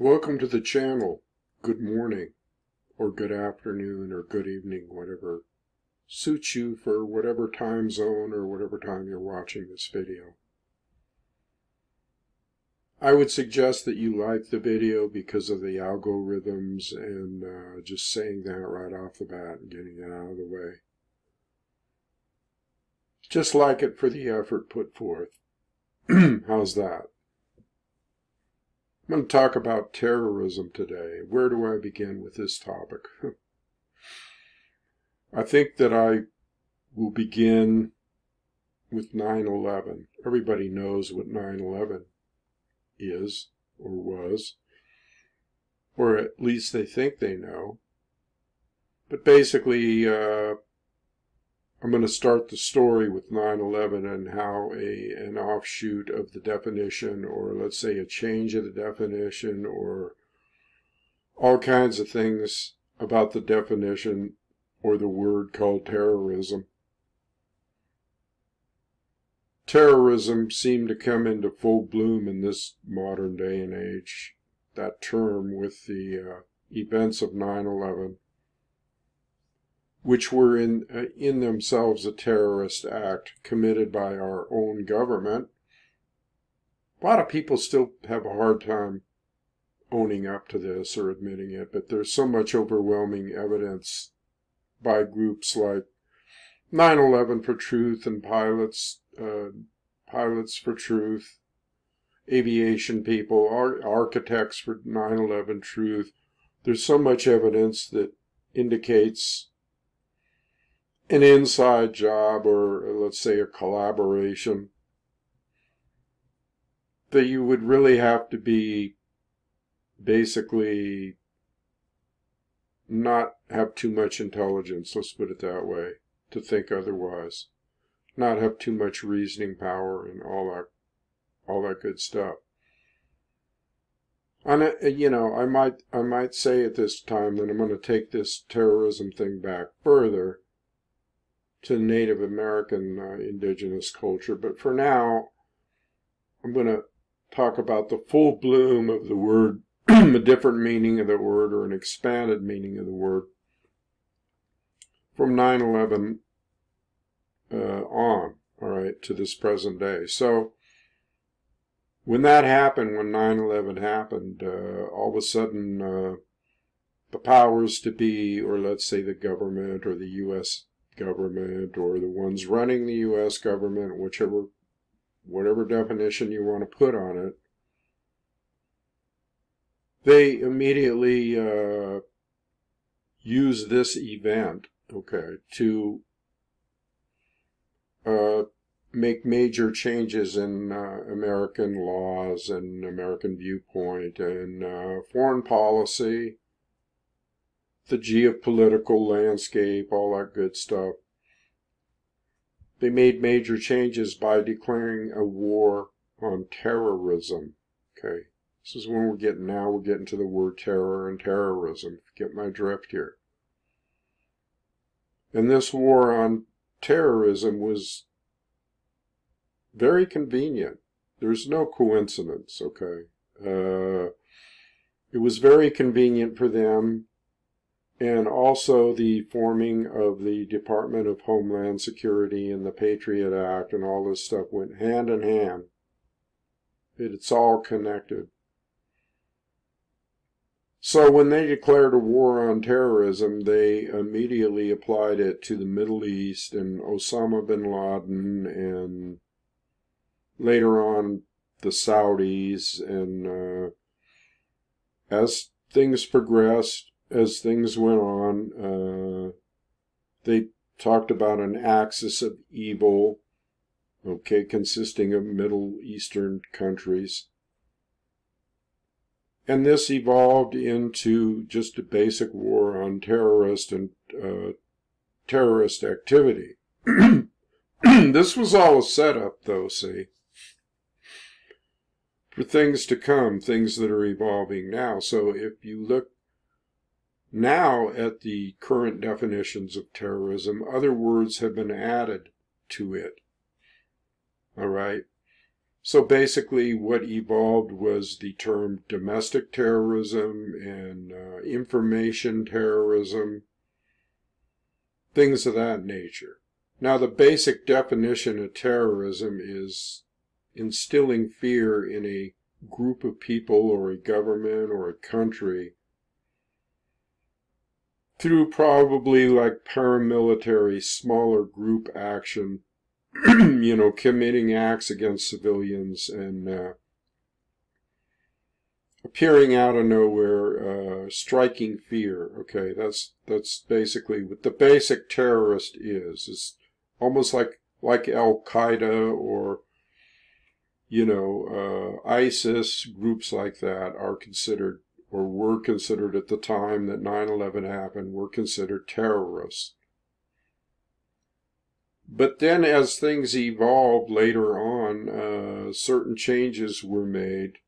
Welcome to the channel. Good morning, or good afternoon, or good evening, whatever suits you for whatever time zone or whatever time you're watching this video. I would suggest that you like the video because of the algorithms and uh, just saying that right off the bat and getting it out of the way. Just like it for the effort put forth. How's that? I'm going to talk about terrorism today. Where do I begin with this topic? I think that I will begin with 9-11. Everybody knows what 9-11 is or was, or at least they think they know. But basically, uh, I'm going to start the story with 9-11 and how a an offshoot of the definition, or let's say a change of the definition, or all kinds of things about the definition or the word called terrorism. Terrorism seemed to come into full bloom in this modern day and age, that term with the uh, events of 9-11 which were in, uh, in themselves a terrorist act committed by our own government. A lot of people still have a hard time owning up to this or admitting it, but there's so much overwhelming evidence by groups like 9-11 for Truth and Pilots, uh, Pilots for Truth, aviation people, ar architects for 9-11 Truth. There's so much evidence that indicates an inside job or let's say a collaboration that you would really have to be basically not have too much intelligence, let's put it that way, to think otherwise. Not have too much reasoning power and all that all that good stuff. And uh, uh, you know, I might I might say at this time that I'm going to take this terrorism thing back further to Native American uh, indigenous culture. But for now, I'm going to talk about the full bloom of the word, a different meaning of the word, or an expanded meaning of the word from 9 11 uh, on, all right, to this present day. So, when that happened, when 9 11 happened, uh, all of a sudden, uh, the powers to be, or let's say the government or the U.S government or the ones running the U.S. government, whichever, whatever definition you want to put on it, they immediately uh, use this event, okay, to uh, make major changes in uh, American laws and American viewpoint and uh, foreign policy the geopolitical landscape, all that good stuff. They made major changes by declaring a war on terrorism. Okay, this is when we're getting now, we're getting to the word terror and terrorism. Get my drift here. And this war on terrorism was very convenient. There's no coincidence, okay? Uh, it was very convenient for them and also the forming of the Department of Homeland Security and the Patriot Act and all this stuff went hand in hand. It's all connected. So when they declared a war on terrorism, they immediately applied it to the Middle East and Osama bin Laden and later on the Saudis. And uh, as things progressed, as things went on, uh, they talked about an axis of evil, okay, consisting of Middle Eastern countries. And this evolved into just a basic war on terrorist and uh, terrorist activity. this was all a setup, though, see, for things to come, things that are evolving now. So if you look now, at the current definitions of terrorism, other words have been added to it. All right. So basically, what evolved was the term domestic terrorism and uh, information terrorism, things of that nature. Now, the basic definition of terrorism is instilling fear in a group of people or a government or a country through probably like paramilitary smaller group action you know, committing acts against civilians and uh, appearing out of nowhere, uh, striking fear. Okay, that's that's basically what the basic terrorist is. It's almost like like Al Qaeda or you know uh, ISIS groups like that are considered or were considered at the time that 9/11 happened were considered terrorists. But then as things evolved later on, uh, certain changes were made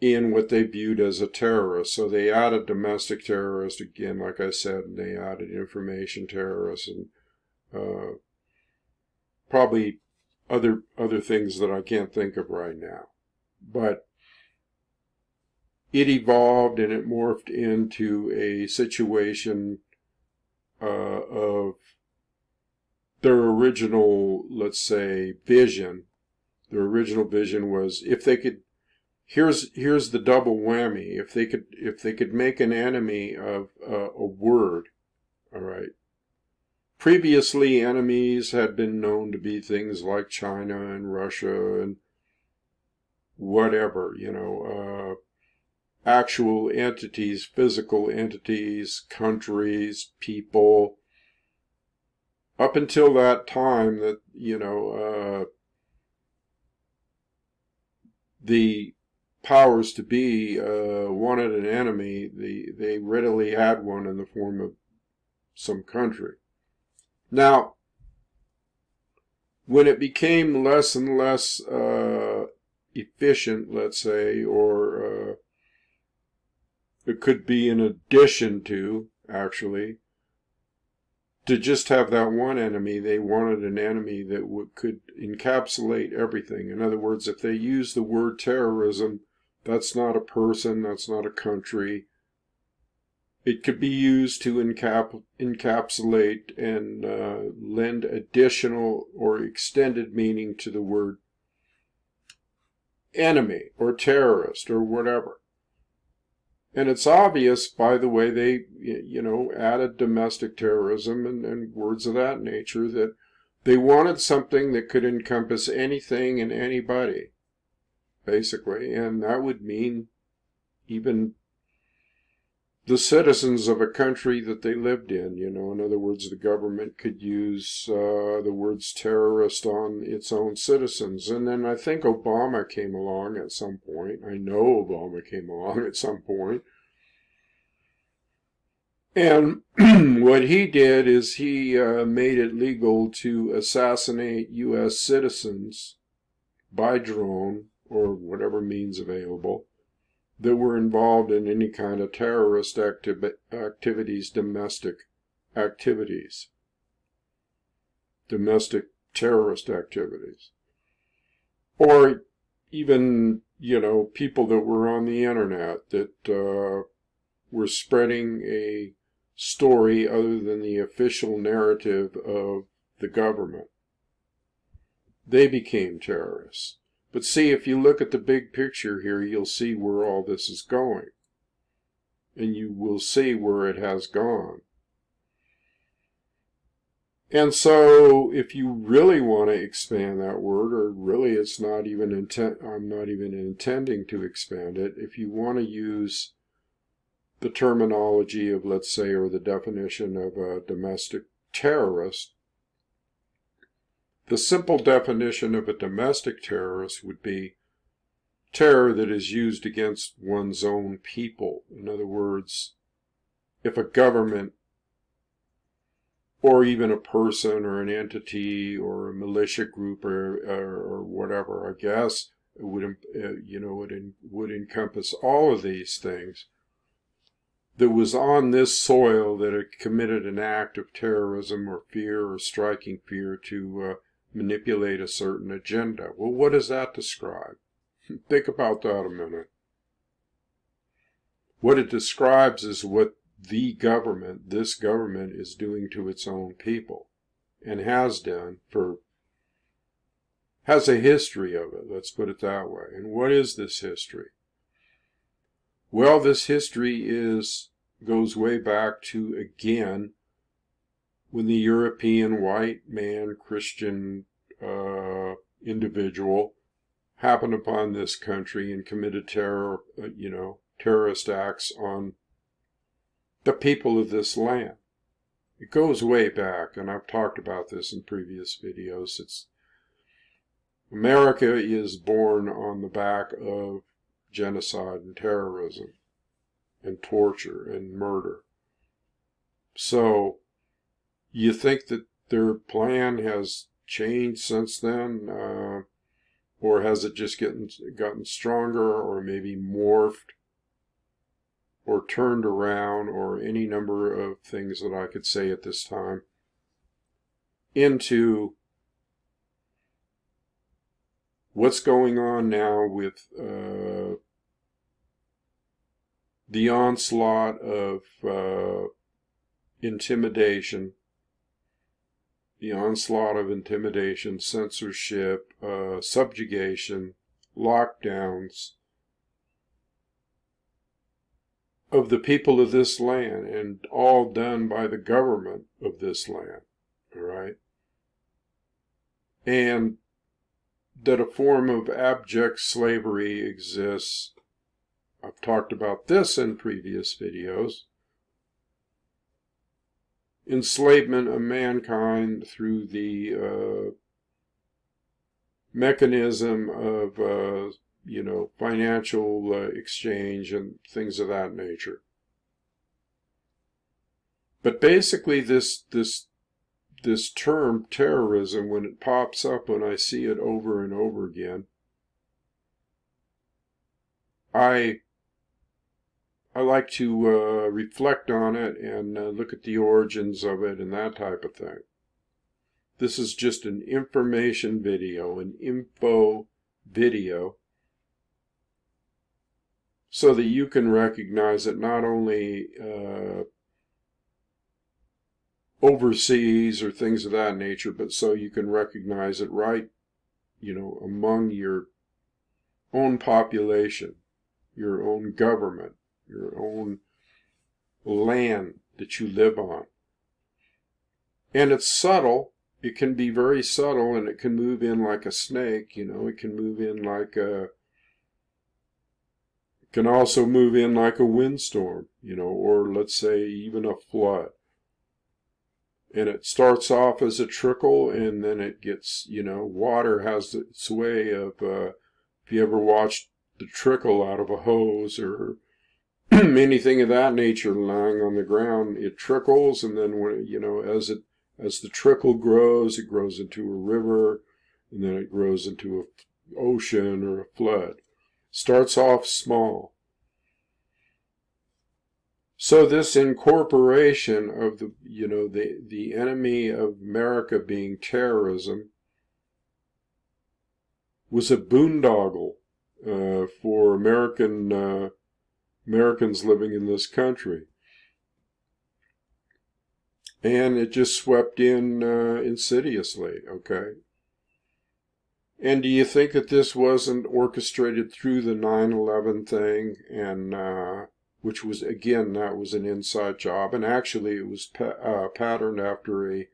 in what they viewed as a terrorist. So they added domestic terrorist again, like I said, and they added information terrorists and uh, probably other other things that I can't think of right now. But it evolved and it morphed into a situation uh, of their original, let's say, vision, their original vision was if they could, here's here's the double whammy. If they could if they could make an enemy of uh, a word, all right. Previously, enemies had been known to be things like China and Russia and whatever, you know, uh, actual entities, physical entities, countries, people, up until that time that you know uh, the powers to be uh, wanted an enemy the, they readily had one in the form of some country. Now when it became less and less uh, efficient let's say or uh, it could be in addition to actually to just have that one enemy, they wanted an enemy that could encapsulate everything. In other words, if they use the word terrorism, that's not a person, that's not a country. It could be used to encap encapsulate and uh, lend additional or extended meaning to the word enemy or terrorist or whatever. And it's obvious by the way they, you know, added domestic terrorism and, and words of that nature that they wanted something that could encompass anything and anybody, basically. And that would mean even the citizens of a country that they lived in. You know, in other words, the government could use uh, the words terrorist on its own citizens. And then I think Obama came along at some point. I know Obama came along at some point. And what he did is he uh, made it legal to assassinate U.S. citizens by drone or whatever means available that were involved in any kind of terrorist acti activities, domestic activities, domestic terrorist activities, or even, you know, people that were on the internet that uh, were spreading a story other than the official narrative of the government. They became terrorists. But see, if you look at the big picture here, you'll see where all this is going. And you will see where it has gone. And so, if you really want to expand that word, or really it's not even intent, I'm not even intending to expand it, if you want to use the terminology of, let's say, or the definition of a domestic terrorist, the simple definition of a domestic terrorist would be terror that is used against one's own people. In other words, if a government or even a person or an entity or a militia group or, or, or whatever, I guess, it would, uh, you know, it would encompass all of these things that was on this soil that had committed an act of terrorism or fear or striking fear to uh, manipulate a certain agenda. Well, what does that describe? Think about that a minute. What it describes is what the government, this government, is doing to its own people and has done for, has a history of it, let's put it that way. And what is this history? Well, this history is, goes way back to, again, when the European white man, Christian uh, individual happened upon this country and committed terror, uh, you know, terrorist acts on the people of this land. It goes way back, and I've talked about this in previous videos. It's America is born on the back of genocide and terrorism and torture and murder. So you think that their plan has changed since then? Uh, or has it just gotten, gotten stronger or maybe morphed or turned around or any number of things that I could say at this time into what's going on now with uh, the onslaught of uh, intimidation, the onslaught of intimidation, censorship, uh, subjugation, lockdowns, of the people of this land and all done by the government of this land. All right. And that a form of abject slavery exists. I've talked about this in previous videos. Enslavement of mankind through the uh, mechanism of uh, you know, financial uh, exchange and things of that nature. But basically, this this this term terrorism, when it pops up, when I see it over and over again, I I like to uh, reflect on it and uh, look at the origins of it and that type of thing. This is just an information video, an info video so that you can recognize it not only uh, overseas or things of that nature, but so you can recognize it right, you know, among your own population, your own government, your own land that you live on. And it's subtle. It can be very subtle and it can move in like a snake, you know, it can move in like a it can also move in like a windstorm, you know, or let's say even a flood. And it starts off as a trickle and then it gets, you know, water has its way of, uh, if you ever watched the trickle out of a hose or anything of that nature lying on the ground, it trickles and then when, you know, as it, as the trickle grows, it grows into a river and then it grows into a ocean or a flood starts off small. So this incorporation of the, you know, the, the enemy of America being terrorism was a boondoggle uh, for American uh, Americans living in this country. And it just swept in uh, insidiously, okay? And do you think that this wasn't orchestrated through the 9-11 thing and, uh, which was, again, that was an inside job. And actually it was pa uh, patterned after a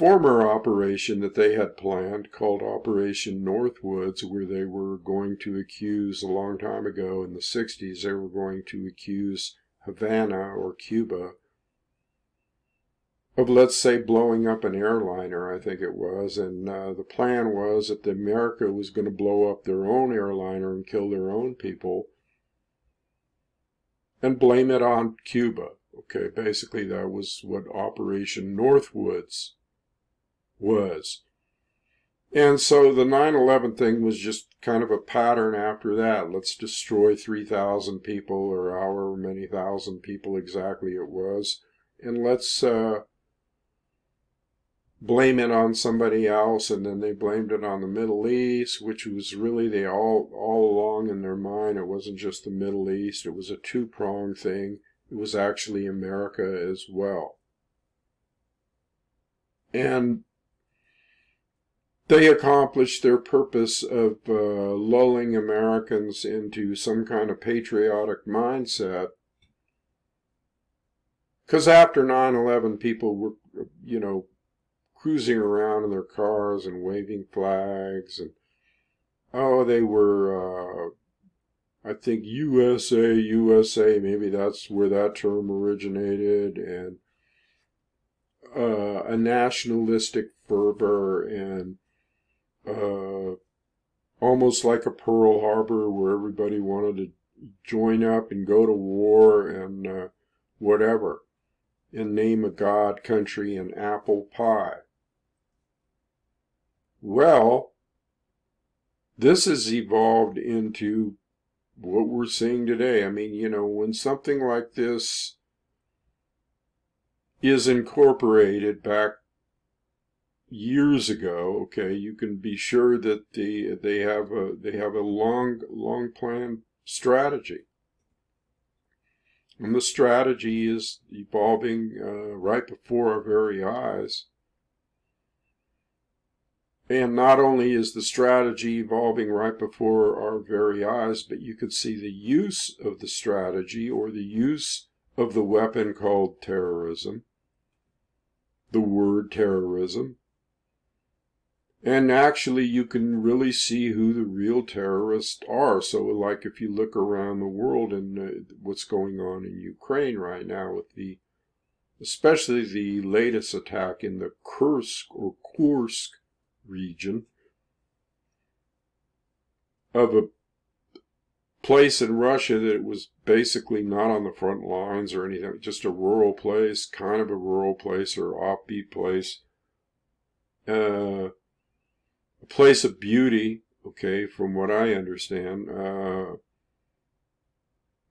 former operation that they had planned called Operation Northwoods, where they were going to accuse, a long time ago in the 60s, they were going to accuse Havana or Cuba of let's say blowing up an airliner, I think it was, and uh, the plan was that the America was going to blow up their own airliner and kill their own people and blame it on Cuba. Okay, basically that was what Operation Northwoods was. And so the 9-11 thing was just kind of a pattern after that. Let's destroy 3,000 people or however many thousand people exactly it was. And let's uh, blame it on somebody else and then they blamed it on the Middle East, which was really they all all along in their mind it wasn't just the Middle East, it was a two-pronged thing. It was actually America as well. And they accomplished their purpose of uh, lulling Americans into some kind of patriotic mindset. Because after 9 11, people were, you know, cruising around in their cars and waving flags and oh they were uh, I think USA USA maybe that's where that term originated and uh, a nationalistic fervor and uh, almost like a Pearl Harbor where everybody wanted to join up and go to war and uh, whatever and name a god country and apple pie well, this has evolved into what we're seeing today. I mean, you know, when something like this is incorporated back years ago, okay, you can be sure that the they have a they have a long long plan strategy. And the strategy is evolving uh, right before our very eyes. And not only is the strategy evolving right before our very eyes, but you could see the use of the strategy or the use of the weapon called terrorism, the word terrorism. And actually, you can really see who the real terrorists are. So, like if you look around the world and uh, what's going on in Ukraine right now with the, especially the latest attack in the Kursk or Kursk region of a place in Russia that was basically not on the front lines or anything, just a rural place, kind of a rural place or offbeat place. Uh, a place of beauty, okay, from what I understand, uh,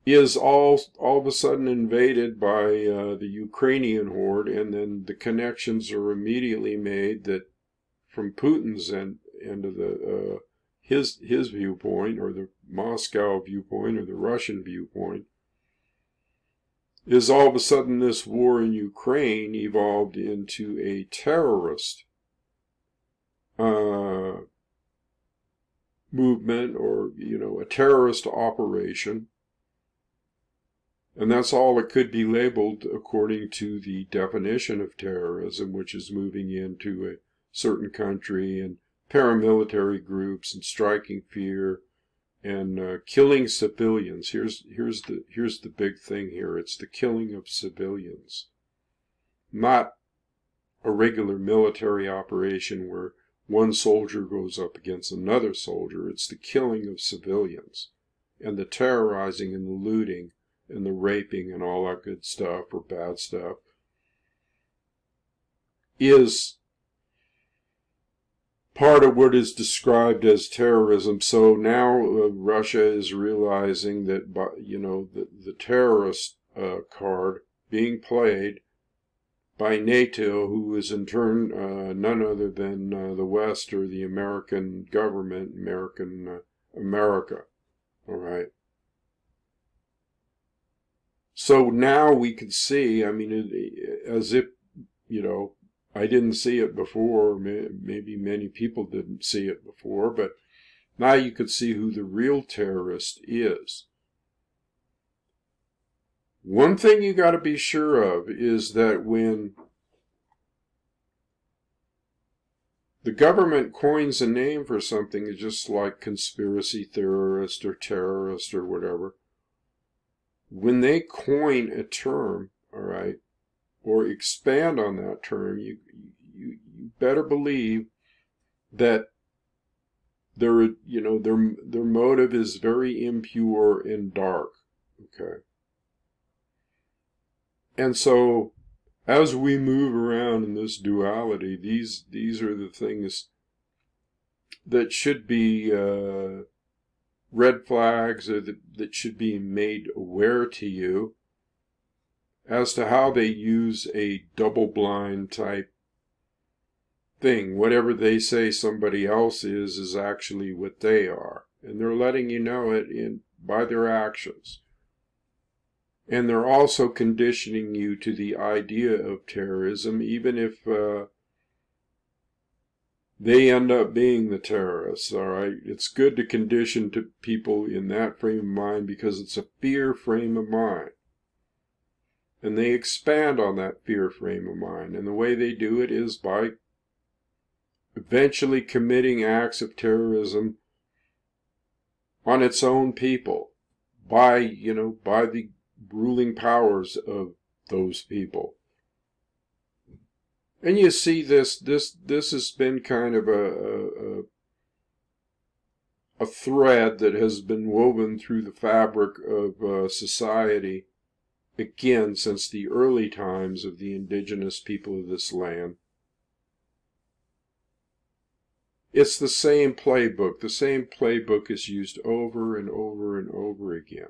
is all all of a sudden invaded by uh, the Ukrainian horde, and then the connections are immediately made that from Putin's end, end of the uh, his his viewpoint or the Moscow viewpoint or the Russian viewpoint is all of a sudden this war in Ukraine evolved into a terrorist uh, movement or you know a terrorist operation and that's all it could be labeled according to the definition of terrorism which is moving into a certain country and paramilitary groups and striking fear and uh, killing civilians. Here's here's the here's the big thing here. It's the killing of civilians, not a regular military operation where one soldier goes up against another soldier. It's the killing of civilians and the terrorizing and the looting and the raping and all that good stuff or bad stuff is part of what is described as terrorism. So now uh, Russia is realizing that, you know, the, the terrorist uh, card being played by NATO, who is in turn uh, none other than uh, the West or the American government, American uh, America. All right. So now we can see, I mean, it, as if, you know, I didn't see it before. Maybe many people didn't see it before, but now you could see who the real terrorist is. One thing you got to be sure of is that when the government coins a name for something, just like conspiracy theorist or terrorist or whatever, when they coin a term, all right, or expand on that term, you, you, you better believe that their, you know, their, their motive is very impure and dark. Okay. And so, as we move around in this duality, these, these are the things that should be, uh, red flags or that, that should be made aware to you as to how they use a double blind type thing. Whatever they say somebody else is, is actually what they are. And they're letting you know it in by their actions. And they're also conditioning you to the idea of terrorism, even if uh, they end up being the terrorists, all right? It's good to condition to people in that frame of mind because it's a fear frame of mind. And they expand on that fear frame of mind. And the way they do it is by eventually committing acts of terrorism on its own people by, you know, by the ruling powers of those people. And you see this, this, this has been kind of a, a, a thread that has been woven through the fabric of uh, society, again, since the early times of the indigenous people of this land. It's the same playbook. The same playbook is used over and over and over again.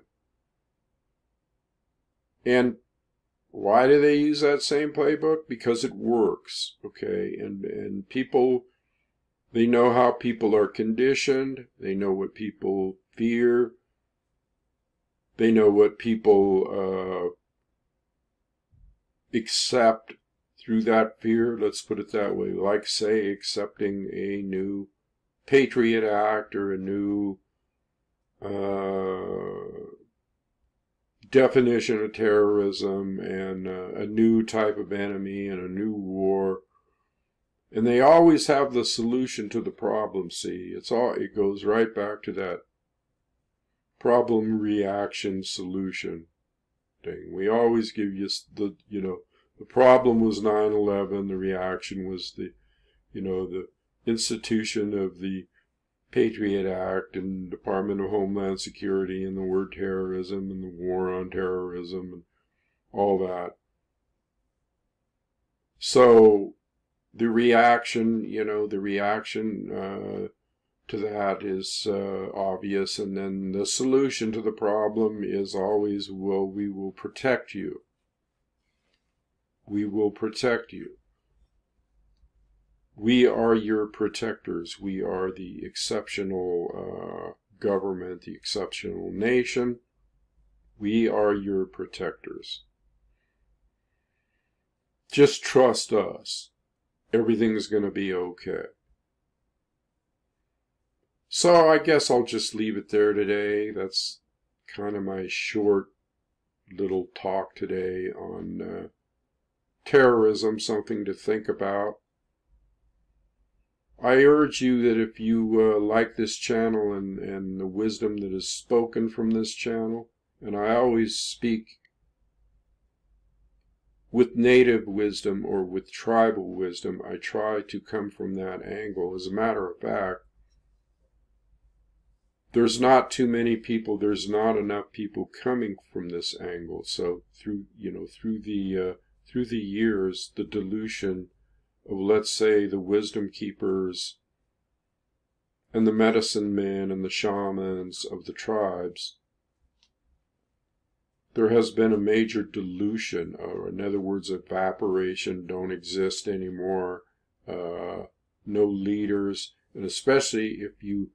And why do they use that same playbook? Because it works, okay? And and people they know how people are conditioned, they know what people fear, they know what people uh, accept through that fear, let's put it that way, like say accepting a new Patriot Act or a new uh, definition of terrorism and uh, a new type of enemy and a new war. And they always have the solution to the problem, see. It's all it goes right back to that problem reaction solution thing. We always give you the you know, the problem was 9/11, the reaction was the you know, the institution of the Patriot Act and Department of Homeland Security and the word terrorism and the war on terrorism and all that. So the reaction, you know, the reaction uh, to that is uh, obvious, and then the solution to the problem is always, well, we will protect you. We will protect you. We are your protectors. We are the exceptional uh, government, the exceptional nation. We are your protectors. Just trust us. Everything's going to be okay. So I guess I'll just leave it there today. That's kind of my short little talk today on uh, terrorism, something to think about. I urge you that if you uh, like this channel and, and the wisdom that is spoken from this channel, and I always speak with native wisdom or with tribal wisdom, I try to come from that angle. As a matter of fact, there's not too many people, there's not enough people coming from this angle. So through, you know, through the, uh, through the years, the dilution of, let's say, the wisdom keepers and the medicine men and the shamans of the tribes, there has been a major dilution, or in other words, evaporation, don't exist anymore, uh, no leaders, and especially if you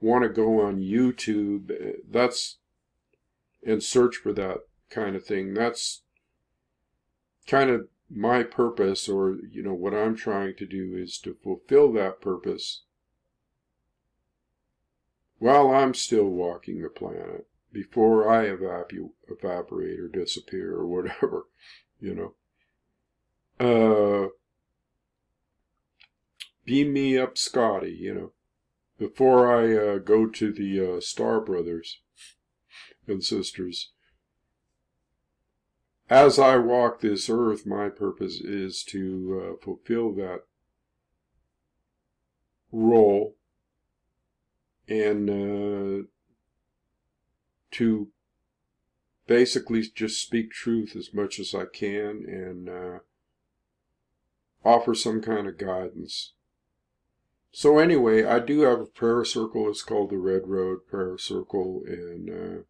want to go on YouTube, eh, that's, and search for that kind of thing, that's kind of my purpose or you know what I'm trying to do is to fulfill that purpose while I'm still walking the planet before I evapu- evaporate or disappear or whatever, you know. Uh, beam me up, Scotty, you know, before I uh, go to the uh, Star Brothers and Sisters as I walk this earth, my purpose is to uh, fulfill that role and uh, to basically just speak truth as much as I can and uh, offer some kind of guidance. So anyway, I do have a prayer circle. It's called the Red Road Prayer Circle, and uh,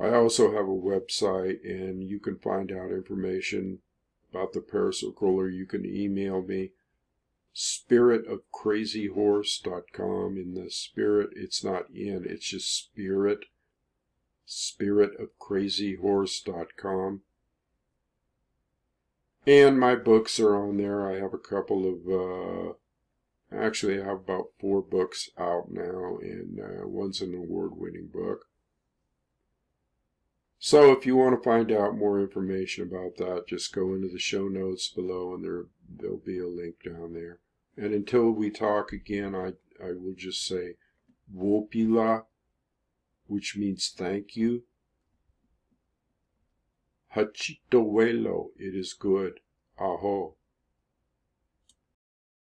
I also have a website and you can find out information about the prayer circle, you can email me spiritofcrazyhorse.com in the spirit. It's not in it's just spirit spiritofcrazyhorse.com and my books are on there. I have a couple of uh actually i have about four books out now and uh, one's an award-winning book so if you want to find out more information about that, just go into the show notes below and there there'll be a link down there. And until we talk again, I, I will just say Wopila, which means thank you. Hachitowelo, it is good. Aho.